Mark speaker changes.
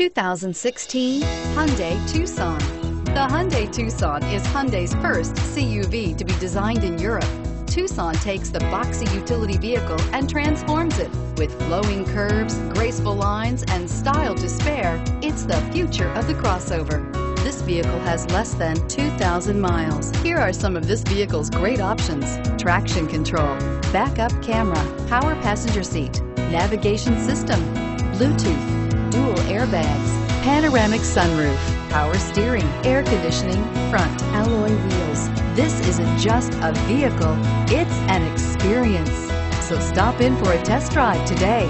Speaker 1: 2016 Hyundai Tucson. The Hyundai Tucson is Hyundai's first CUV to be designed in Europe. Tucson takes the boxy utility vehicle and transforms it. With flowing curves, graceful lines, and style to spare, it's the future of the crossover. This vehicle has less than 2,000 miles. Here are some of this vehicle's great options. Traction control, backup camera, power passenger seat, navigation system, Bluetooth, dual airbags, panoramic sunroof, power steering, air conditioning, front alloy wheels. This isn't just a vehicle, it's an experience. So stop in for a test drive today.